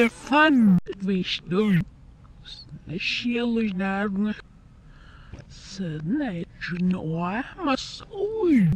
Stefan Vishnu Schielnarne Sedne Genoa Mas Ui